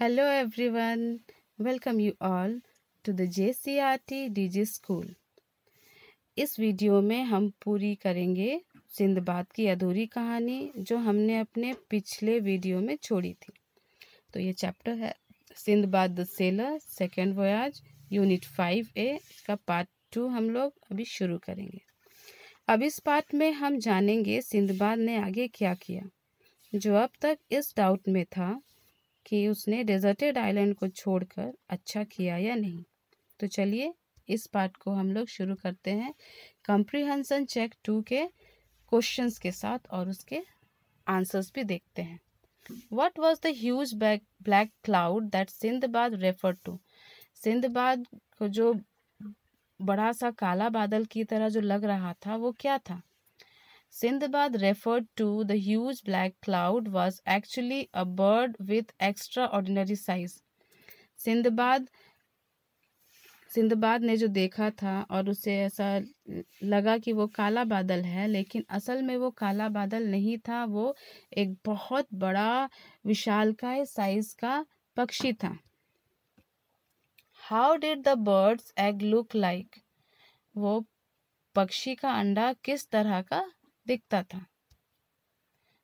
Hello everyone, welcome you all to the JCRT DG School. इस video में हम पूरी करेंगे सिंदबाद की अधूरी कहानी जो हमने अपने पिछले वीडियो में छोड़ी थी। तो ये चैप्टर है Sindbad the sailor second voyage unit five A का पार्ट टू हम लोग अभी शुरू करेंगे। अब इस पार्ट में हम जानेंगे सिंदबाद ने आगे क्या किया। जो अब तक इस डाउट में था कि उसने डेजर्टेड आइलैंड को छोड़कर अच्छा किया या नहीं। तो चलिए, इस पार्ट को हम लोग शुरू करते हैं। कंप्रीहेंशन चेक टू के क्वेश्चंस के साथ और उसके आंसर्स भी देखते हैं। What was the huge black cloud that Sindbad refer to Sindbad को जो बड़ा सा काला बादल की तरह जो लग रहा था, वो क्या था? Sindbad referred to the huge black cloud was actually a bird with extraordinary size. Sindbad Sindbad ने जो देखा था और उसे ऐसा लगा कि वो काला बादल है, लेकिन असल में वो काला बादल नहीं था, वो एक बहुत बड़ा विशालकाय साइज़ का पक्षी था how did the bird's egg look like वो पक्षी का अंडा किस तरह का दिखता था।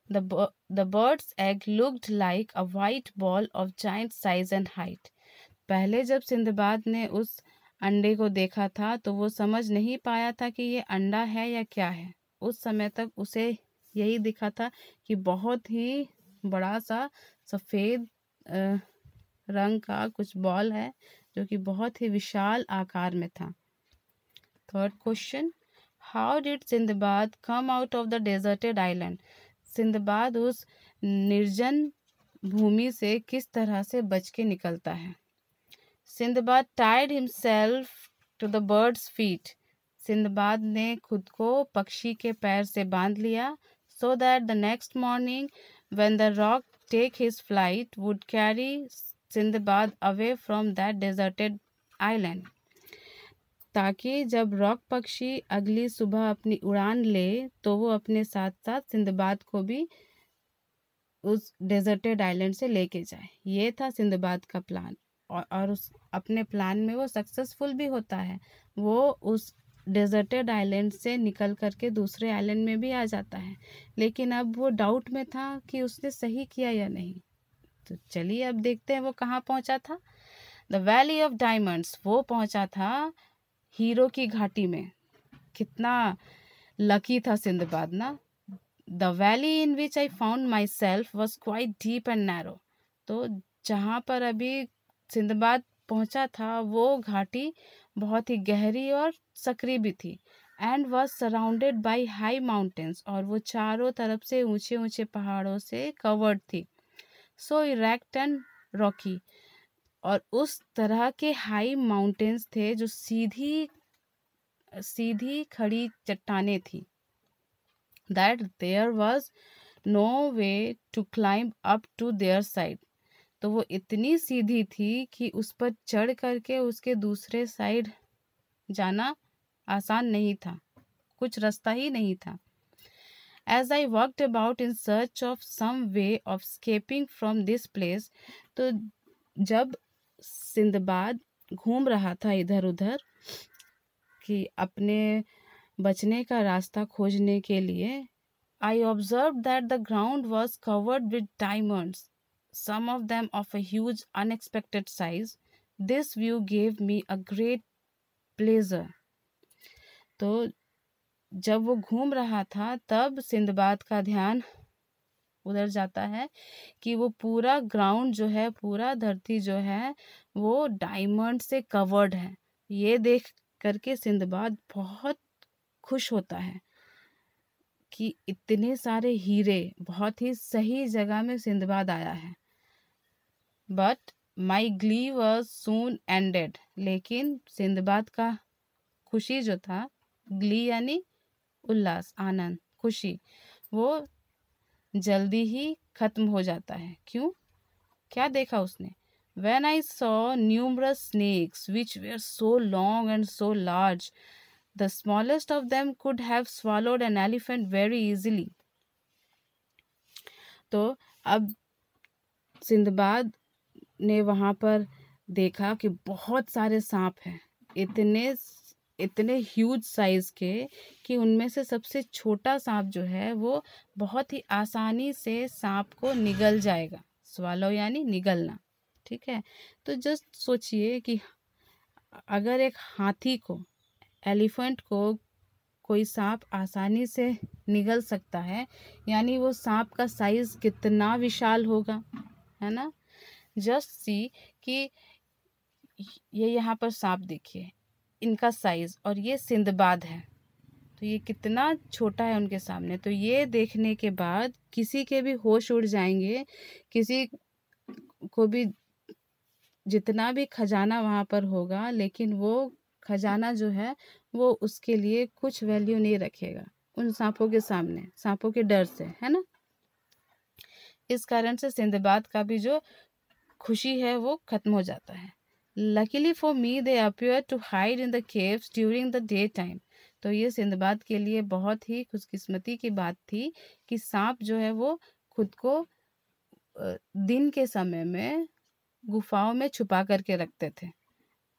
The bird's egg looked like a white ball of giant size and height पहले जब सिंधबाद ने उस अंडे को देखा था तो वो समझ नहीं पाया था कि ये अंडा है या क्या है। उस समय तक उसे यही दिखा था कि बहुत ही बड़ा सा सफ़ेद रंग का कुछ बॉल है, जो कि बहुत ही विशाल आकार में था। Third question how did Sindbad come out of the deserted island Sindbad उस निर्जन भूमि से किस तरह से बच के निकलता है? Sindbad tied himself to the bird's feet Sindbad ने खुद को पक्षी के पैर से बाँध लिया so that the next morning when the roc take his flight would carry Sindbad away from that deserted island ताकि जब रॉक पक्षी अगली सुबह अपनी उड़ान ले तो वो अपने साथ साथ सिंधबाद को भी उस डेजर्टेड आइलैंड से लेके जाए। ये था सिंधबाद का प्लान। और, और उस अपने प्लान में वो सक्सेसफुल भी होता है। वो उस डेजर्टेड आइलैंड से निकल करके दूसरे आइलैंड में भी आ जाता है। लेकिन अब वो डाउट में था कि उसने सही किया या नहीं। तो चलिए अब देखते हैं वो कहाँ पहुँचा था। द वैली ऑफ़ डायमंड्स वो पहुँचा था हीरो की घाटी में। कितना लकी था सिंधबाद, ना? The valley in which I found myself was quite deep and narrow तो जहाँ पर अभी सिंधबाद पहुँचा था, वो घाटी बहुत ही गहरी और सकरी भी थी and was surrounded by high mountains और वो चारों तरफ़ से ऊँचे ऊँचे पहाड़ों से कवर्ड थी। सो इरेक्ट एंड रॉकी और उस तरह के हाई माउंटेन्स थे जो सीधी सीधी खड़ी चट्टाने थी। That there was no way to climb up to their side तो वो इतनी सीधी थी कि उस पर चढ़ करके उसके दूसरे साइड जाना आसान नहीं था। कुछ रास्ता ही नहीं था। As I walked about in search of some way of escaping from this place तो जब सिंदबाद घूम रहा था इधर उधर कि अपने बचने का रास्ता खोजने के लिए। I observe that the ground was covered with diamonds some of them of a huge unexpected size this view gave me a great pleasure तो जब वो घूम रहा था, तब सिंदबाद का ध्यान उधर जाता है कि वो पूरा ग्राउंड जो है, पूरा धरती जो है, वो डायमंड से कवर्ड है। ये देख करके सिंधबाद बहुत खुश होता है कि इतने सारे हीरे बहुत ही सही जगह में सिंधबाद आया है। But my glee was soon ended लेकिन सिंधबाद का खुशी जो था ग्ली यानी उल्लास, आनंद, खुशी, वो जल्दी ही खत्म हो जाता है। क्यों? क्या देखा उसने? When I saw numerous snakes which were so long and so large the smallest of them could have swallowed an elephant very easily तो अब सिंधबाद ने वहाँ पर देखा कि बहुत सारे सांप हैं। इतने इतने ह्यूज साइज़ के कि उनमें से सबसे छोटा सांप जो है, वो बहुत ही आसानी से सांप को निगल जाएगा। स्वालो यानी निगलना, ठीक है? तो जस्ट सोचिए कि अगर एक हाथी को एलिफेंट को कोई सांप आसानी से निगल सकता है, यानी वो सांप का साइज़ कितना विशाल होगा, है ना? जस्ट सी कि ये यहाँ पर सांप देखिए इनका साइज़ और ये सिंदबाद है। तो ये कितना छोटा है उनके सामने। तो ये देखने के बाद किसी के भी होश उड़ जाएँगे, किसी को भी जितना भी खजाना वहाँ पर होगा, लेकिन वो खजाना जो है, वो उसके लिए कुछ वैल्यू नहीं रखेगा, उन सांपों के सामने, सांपों के डर से, है ना? इस कारण से सिंधबाद का भी जो खुशी है, वो खत्म हो जाता है। Luckily for me they appear to hide in the caves during the day time तो ये सिंधबाद के लिए बहुत ही खुशकिस्मती की बात थी कि सांप जो है वो खुद को दिन के समय में गुफाओं में छुपा करके रखते थे।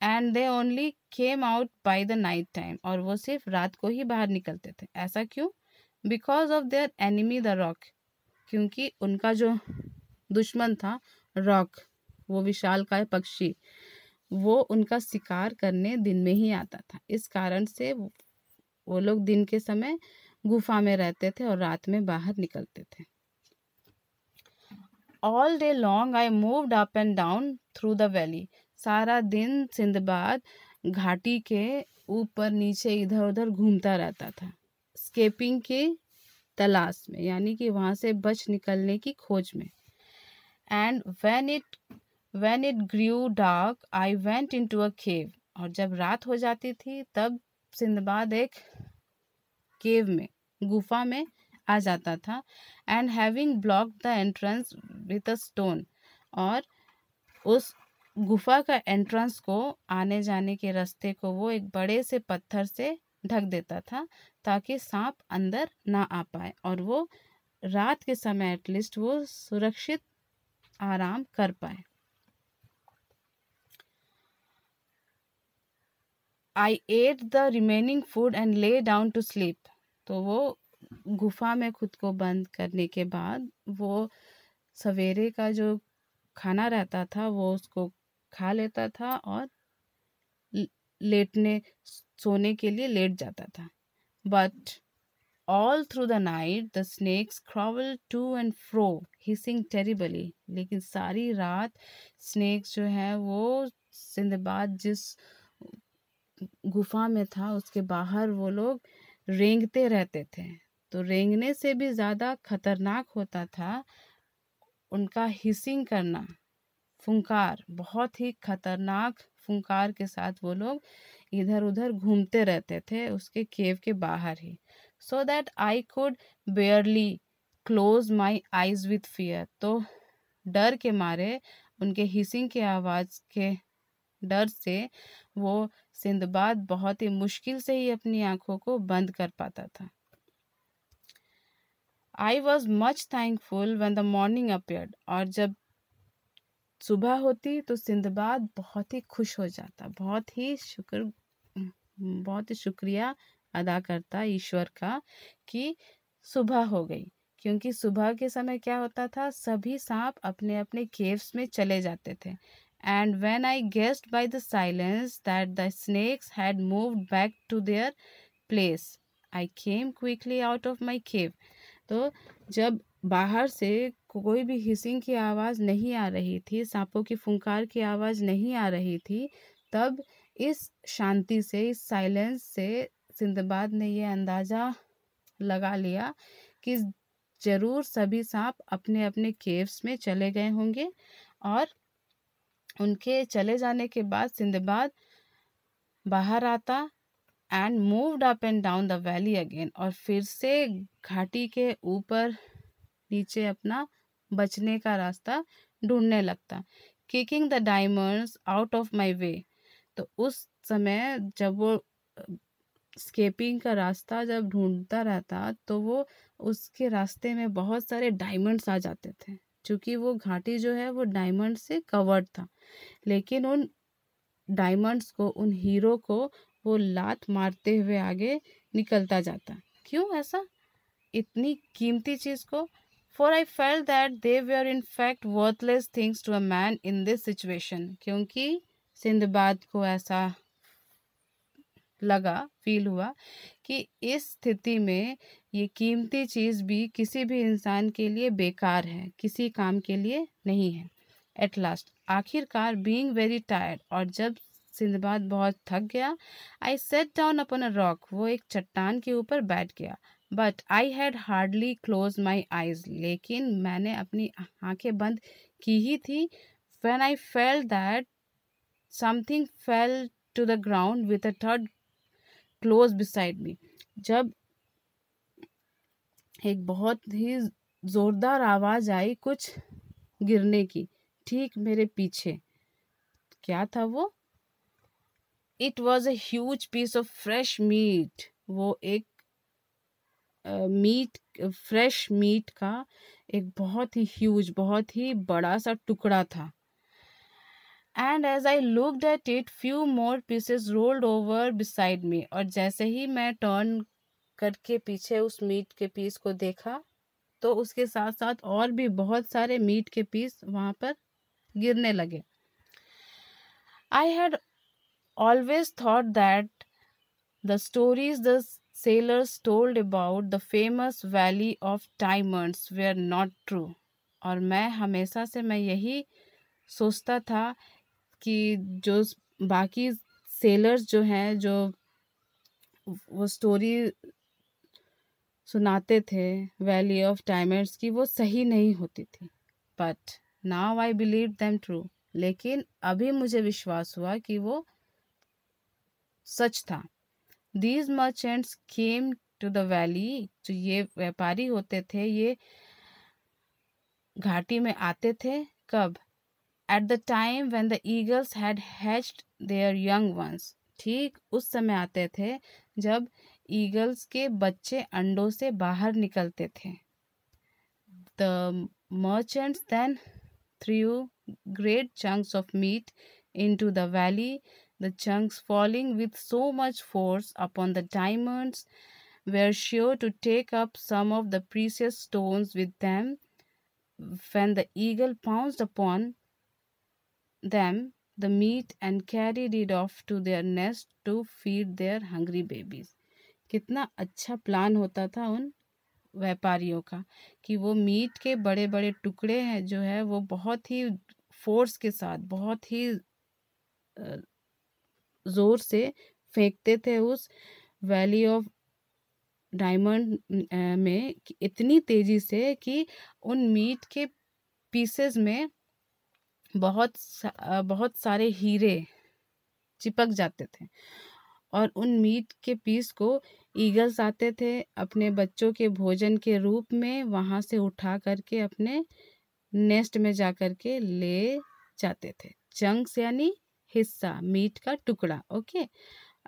And they only came out by the night time और वो सिर्फ़ रात को ही बाहर निकलते थे। ऐसा क्यों? Because of their enemy the roc क्योंकि उनका जो दुश्मन था रॉक वो विशाल का पक्षी। वो उनका शिकार करने दिन में ही आता था। इस कारण से वो लोग दिन के समय गुफा में रहते थे और रात में बाहर निकलते थे। All day long I moved up and down through the valley सारा दिन सिंधबाद घाटी के ऊपर, नीचे, इधर उधर घूमता रहता था। स्केपिंग की तलाश में, यानी कि वहाँ से बच निकलने की खोज में। And when it when it grew dark I went into a cave और जब रात हो जाती थी, तब सिंदबाद एक केव में, गुफा में आ जाता था। And having block the entrance with a stone और उस गुफा का एंट्रेंस को, आने जाने के रास्ते को वो एक बड़े से पत्थर से ढक देता था, ताकि सांप अंदर ना आ पाए। और वो रात के समय एटलीस्ट वो सुरक्षित आराम कर पाए। I ate the remaining food and lay down to sleep तो वो गुफा में खुद को बंद करने के बाद वो सवेरे का जो खाना रहता था, वो उसको खा लेता था और लेटने, सोने के लिए लेट जाता था। But all through the night the snakes crawl to and fro hissing terribly लेकिन सारी रात स्नेक्स जो है, वो सिंधबाद जिस गुफा में था, उसके बाहर वो लोग रेंगते रहते थे। तो रेंगने से भी ज़्यादा खतरनाक होता था उनका हिसिंग करना, फुंकार, बहुत ही खतरनाक फुंकार के साथ वो लोग इधर उधर घूमते रहते थे उसके केव के बाहर ही। So that I could barely close my eyes with fear तो डर के मारे उनके हिसिंग के आवाज़ के डर से वो सिंदबाद बहुत ही मुश्किल से ही अपनी आँखों को बंद कर पाता था। I was much thankful when the morning appeared और जब सुबह होती तो सिंदबाद बहुत ही खुश हो जाता, बहुत ही शुक्र, बहुत ही शुक्रिया अदा करता ईश्वर का कि सुबह हो गई। क्योंकि सुबह के समय क्या होता था, सभी सांप अपने अपने केव्स में चले जाते थे। And when I guessed by the silence that the snakes had moved back to their place, I came quickly out of my cave. तो जब बाहर से कोई भी हिसिंग की आवाज़ नहीं आ रही थी सांपों की फुंकार की आवाज़ नहीं आ रही थी तब इस शांति से इस साइलेंस से सिंदबाद ने यह अंदाज़ा लगा लिया कि ज़रूर सभी सांप अपने अपने केव्स में चले गए होंगे और उनके चले जाने के बाद सिंधबाद बाहर आता and moved up and down the valley again और फिर से घाटी के ऊपर नीचे अपना बचने का रास्ता ढूँढने लगता। Kicking the diamonds out of my way तो उस समय जब वो स्केपिंग का रास्ता जब ढूंढता रहता तो वो उसके रास्ते में बहुत सारे डायमंड्स आ जाते थे। क्योंकि वो घाटी जो है वो डायमंड से कवर्ड था। लेकिन उन डायमंड्स को, उन हीरो को वो लात मारते हुए आगे निकलता जाता। क्यों ऐसा? इतनी कीमती चीज़ को? For I felt that they were in fact worthless things to a man in this situation क्योंकि सिंधबाद को ऐसा लगा, फील हुआ कि इस स्थिति में ये कीमती चीज़ भी किसी भी इंसान के लिए बेकार है, किसी काम के लिए नहीं है। एट लास्ट आखिरकार बीइंग वेरी टायर्ड और जब सिंधबाद बहुत थक गया I sat down upon a rock वो एक चट्टान के ऊपर बैठ गया। But I had hardly close my eyes लेकिन मैंने अपनी आँखें बंद की ही थी। When I felt that something fell to the ground with a third close beside me जब एक बहुत ही ज़ोरदार आवाज़ आई कुछ गिरने की, ठीक मेरे पीछे। क्या था वो? It was a huge piece of fresh meat वो एक मीट फ्रेश मीट का एक बहुत ही ह्यूज बहुत ही बड़ा सा टुकड़ा था। And as I looked at it few more pieces rolled over beside me और जैसे ही मैं टर्न करके पीछे उस मीट के पीस को देखा तो उसके साथ साथ और भी बहुत सारे मीट के पीस वहाँ पर गिरने लगे। I had always thought that the stories the sailors told about the famous valley of diamonds were not true. और मैं, हमेशा से मैं यही सोचता था कि जो बाकी सेलर्स जो हैं, जो वो स्टोरी सुनाते थे वैली ऑफ़ डायमंड्स की, वो सही नहीं होती थी। But now I believe them true लेकिन अभी मुझे विश्वास हुआ कि वो सच था। These merchants came to the valley जो ये व्यापारी होते थे, ये घाटी में आते थे, कब? at the time when the eagles had hatched their young ones ठीक उस समय आते थे जब ईगल्स के बच्चे अंडों से बाहर निकलते थे the merchants then threw great chunks of meat into the valley the chunks falling with so much force upon the diamonds were sure to take up some of the precious stones with them when the eagle pounced upon them the meat and carried it off to their nest to feed their hungry babies. कितना अच्छा plan होता था उन व्यापारियों का कि वो meet के बड़े बड़े टुकड़े हैं जो है वो बहुत ही फोर्स के साथ, बहुत ही ज़ोर से फेंकते थे उस वैली ऑफ़ डायमंड में इतनी तेज़ी से कि उन मीट के पीसेस में बहुत सा, बहुत सारे हीरे चिपक जाते थे और उन मीट के पीस को ईगल्स आते थे अपने बच्चों के भोजन के रूप में वहाँ से उठा करके अपने नेस्ट में जा कर के ले जाते थे। चंक्स यानी हिस्सा मीट का टुकड़ा okay?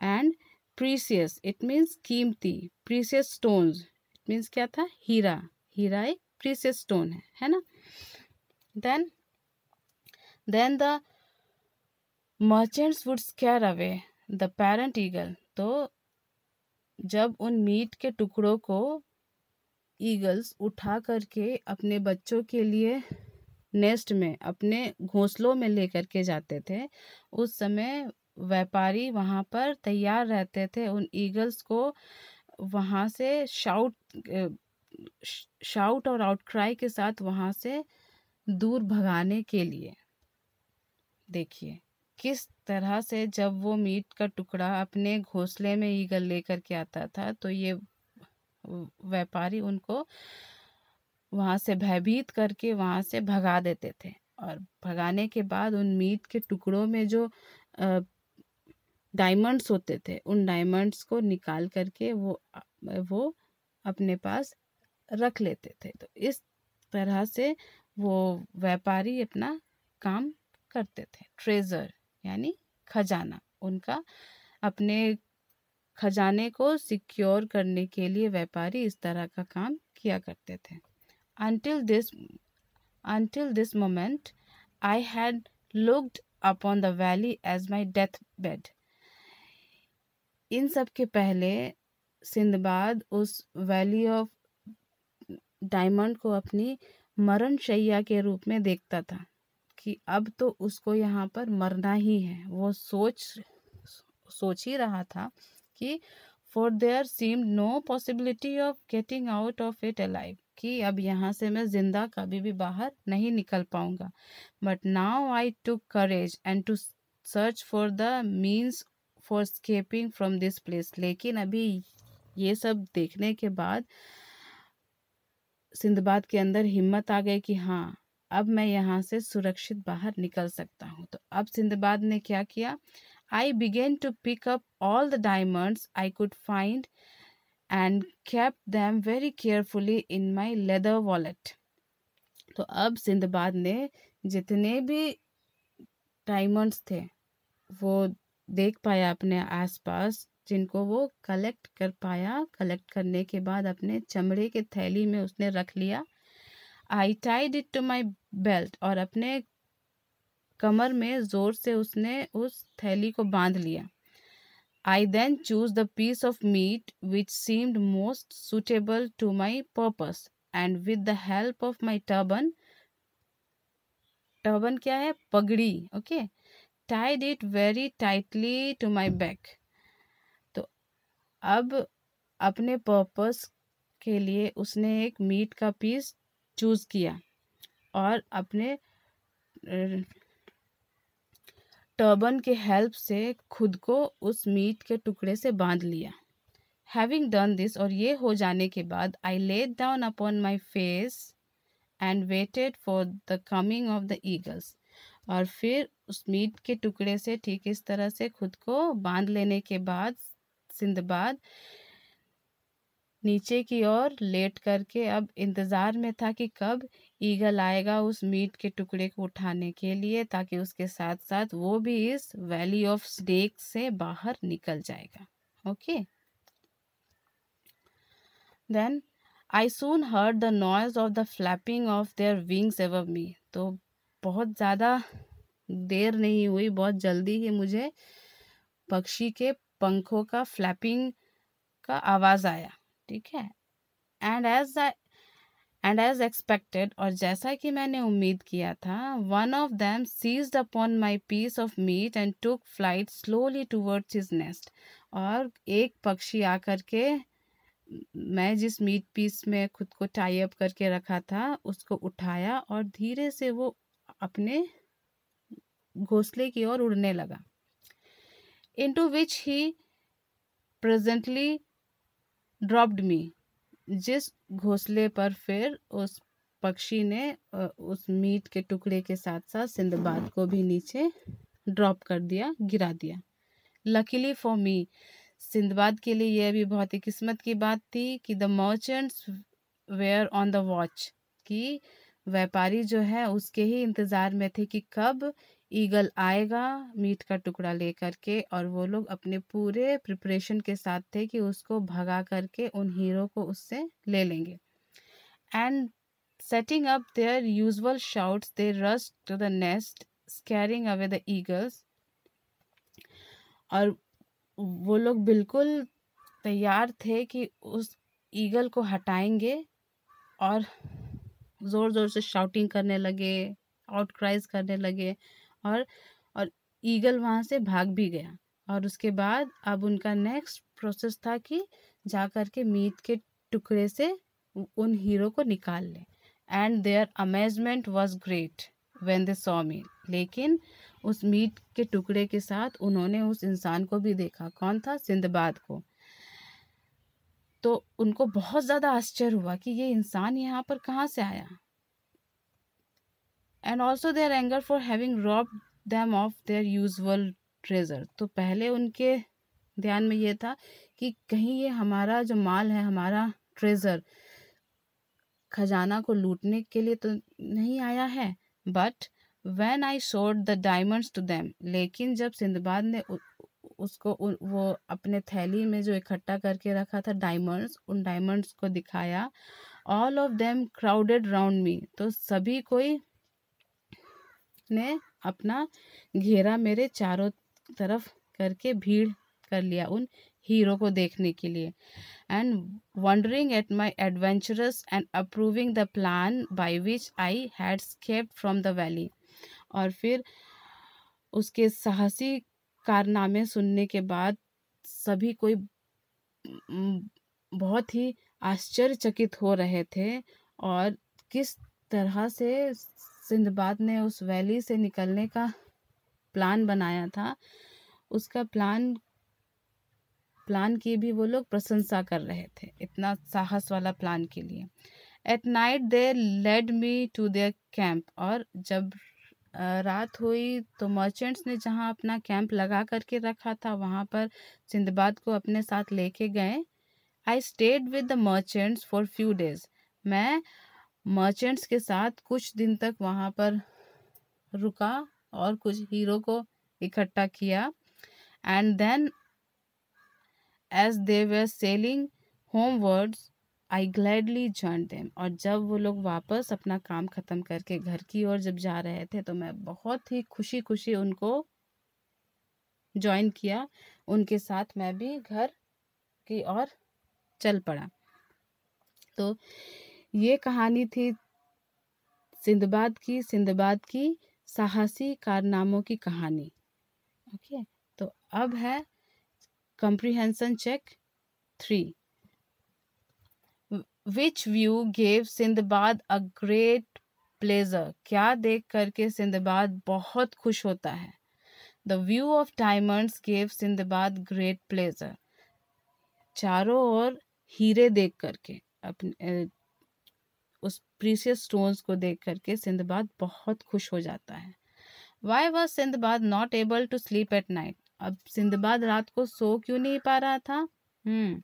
And precious it means कीमती प्रीसियस स्टोन्स। इट मीन्स क्या था? हीरा। हीरा एक प्रीसियस स्टोन है है ना? Then then the merchants would scare away the parent eagle तो जब उन मीट के टुकड़ों को ईगल्स उठा करके अपने बच्चों के लिए नेस्ट में, अपने घोंसलों में लेकर के जाते थे, उस समय व्यापारी वहाँ पर तैयार रहते थे। उन ईगल्स को वहाँ से शाउट शाउट और आउटक्राई के साथ वहाँ से दूर भगाने के लिए। देखिए, किस तरह से जब वो मीट का टुकड़ा अपने घोंसले में ईगल लेकर के आता था तो ये व्यापारी उनको वहाँ से भयभीत करके वहाँ से भगा देते थे। और भगाने के बाद उन मीट के टुकड़ों में जो डायमंड्स होते थे, उन डायमंड्स को निकाल करके वो वो अपने पास रख लेते थे। तो इस तरह से वो व्यापारी अपना काम करते थे। ट्रेजर यानी खजाना। उनका अपने खजाने को सिक्योर करने के लिए व्यापारी इस तरह का काम किया करते थे। Until this until this moment, I had looked upon the valley as my deathbed. इन सब के पहले सिंदबाद उस वैली ऑफ़ डायमंड को अपनी मरण शैया के रूप में देखता था। कि अब तो उसको यहाँ पर मरना ही है। वो सोच सोच ही रहा था कि for there seem no possibility of getting out of it alive कि अब यहाँ से मैं ज़िंदा कभी भी बाहर नहीं निकल पाऊँगा। But now I took courage and to search for the means for escaping from this place लेकिन अभी ये सब देखने के बाद सिंधबाद के अंदर हिम्मत आ गई कि हाँ अब मैं यहाँ से सुरक्षित बाहर निकल सकता हूँ। तो अब सिंधबाद ने क्या किया? I began to pick up all the diamonds I could find and kept them very carefully in my leather wallet तो अब सिंधबाद ने जितने भी डायमंड्स थे, वो देख पाया अपने आसपास, जिनको वो कलेक्ट कर पाया। कलेक्ट करने के बाद अपने चमड़े के थैली में उसने रख लिया। I tied it to my belt और अपने कमर में ज़ोर से उसने उस थैली को बाँध लिया। I then chose the piece of meat which seemed most suitable to my purpose and with the help of my turban turban क्या है? पगड़ी okay tied it very tightly to my back तो अब अपने पर्पस के लिए उसने एक मीट का पीस चूज़ किया। और अपने टर्बन के हेल्प से खुद को उस मीट के टुकड़े से बाँध लिया। हैविंग डन दिस और ये हो जाने के बाद I lay down upon my face and waited for the coming of the eagles और फिर उस मीट के टुकड़े से ठीक इस तरह से खुद को बाँध लेने के बाद सिंदबाद नीचे की ओर लेट करके अब इंतज़ार में था कि कब ईगल आएगा उस मीट के टुकड़े को उठाने के लिए ताकि उसके साथ साथ वो भी इस वैली ऑफ़ स्नेक से बाहर निकल जाएगा। Okay? Then I soon heard the noise of the flapping of their wings over me तो बहुत ज़्यादा देर नहीं हुई, बहुत जल्दी ही मुझे पक्षी के पंखों का फ्लैपिंग का आवाज़ आया। ठीक है? And as and as expected और जैसा कि मैंने उम्मीद किया था one of them seized upon my piece of meat and took flight slowly towards his nest और एक पक्षी आकर के, मैं जिस मीट पीस में खुद को टाई अप करके रखा था, उसको उठाया और धीरे से वो अपने घोंसले की ओर उड़ने लगा। Into विच ही presently dropped me. जिस घोंसले पर फिर उस पक्षी ने उस मीट के टुकड़े के साथ साथ सिंदबाद को भी नीचे ड्रॉप कर दिया, गिरा दिया। लकीली फॉर मी सिंदबाद के लिए यह भी बहुत ही किस्मत की बात थी कि the merchants were on the watch कि व्यापारी जो है उसके ही इंतज़ार में थे कि कब ईगल आएगा मीट का टुकड़ा लेकर के और वो लोग अपने पूरे प्रिपरेशन के साथ थे कि उसको भगा करके उन हीरो को उससे ले लेंगे। And setting up their usual shouts, they rushed to the nest, scaring away the eagles. और वो लोग बिल्कुल तैयार थे कि उस ईगल को हटाएँगे और ज़ोर ज़ोर से शाउटिंग करने लगे आउटक्राइज करने लगे। और और ईगल वहाँ से भाग भी गया। और उसके बाद अब उनका नेक्स्ट प्रोसेस था कि जा कर के मीट के टुकड़े से उन हीरो को निकाल लें। And their amazement was great when they saw me. लेकिन उस मीट के टुकड़े के साथ उन्होंने उस इंसान को भी देखा। कौन था? सिंदबाद को। तो उनको बहुत ज़्यादा आश्चर्य हुआ कि ये इंसान यहाँ पर कहाँ से आया? And also their anger for having robbed them of their usual treasure तो पहले उनके ध्यान में ये था कि कहीं ये हमारा जो माल है, हमारा ट्रेजर खजाना को लूटने के लिए तो नहीं आया है। But when I showed the diamonds to them लेकिन जब सिंधबाद ने उसको वो अपने थैली में जो इकट्ठा करके रखा था डायमंड्स उन डायमंड्स को दिखाया all of them crowded round me तो सभी कोई ने अपना घेरा मेरे चारों तरफ़ करके भीड़ कर लिया उन हीरो को देखने के लिए। And wondering at my adventures and approving the plan by which I had escaped from the valley और फिर उसके साहसी कारनामे सुनने के बाद सभी कोई बहुत ही आश्चर्यचकित हो रहे थे और किस तरह से सिंदबाद ने उस वैली से निकलने का प्लान बनाया था। उसका प्लान प्लान की भी वो लोग प्रशंसा कर रहे थे, इतना साहस वाला प्लान के लिए। At night they led me to their camp और जब रात हुई तो मर्चेंट्स ने जहाँ अपना कैंप लगा करके रखा था, वहाँ पर सिंदबाद को अपने साथ लेके गए। I stayed with the merchants for few days मैं मर्चेंट्स के साथ कुछ दिन तक वहाँ पर रुका और कुछ हीरो को इकट्ठा किया। And then as they were sailing homewards I gladly joined them और जब वो लोग वापस अपना काम ख़त्म करके घर की ओर जब जा रहे थे तो मैं बहुत ही खुशी खुशी उनको ज्वाइन किया। उनके साथ मैं भी घर की ओर चल पड़ा। तो ये कहानी थी सिंदबाद की सिंदबाद की साहसी कारनामों की कहानी। ओके तो अब है comprehension check three which view gave Sindbad a great pleasure क्या देख करके सिंदबाद बहुत खुश होता है? The view of diamonds gave Sindbad great pleasure चारों ओर हीरे देख करके, अपने उस प्रीसियस स्टोन्स को देख करके सिंदबाद बहुत खुश हो जाता है। Why was Sindbad not able to sleep at night अब सिंदबाद रात को सो क्यों नहीं पा रहा था? हम्म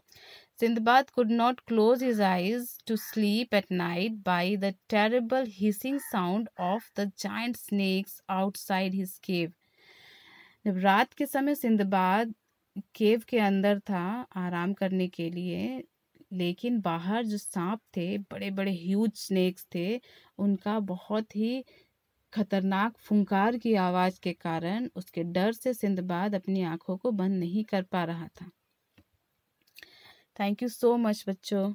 Sindbad could not close his eyes to sleep at night by the terrible hissing sound of the giant snakes outside his cave. जब रात के समय सिंधबाद केव के अंदर था, आराम करने के लिए लेकिन बाहर जो सांप थे बड़े बड़े ह्यूज स्नेक्स थे, उनका बहुत ही खतरनाक फुंकार की आवाज़ के कारण उसके डर से सिंधबाद अपनी आँखों को बंद नहीं कर पा रहा था। थैंक यू सो मच बच्चों।